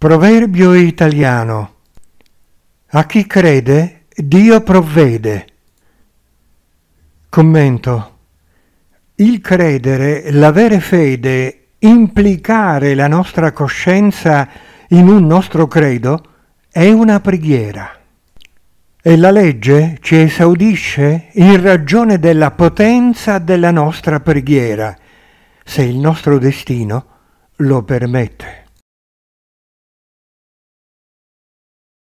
Proverbio italiano. A chi crede, Dio provvede. Commento. Il credere, l'avere fede, implicare la nostra coscienza in un nostro credo è una preghiera. E la legge ci esaudisce in ragione della potenza della nostra preghiera, se il nostro destino lo permette.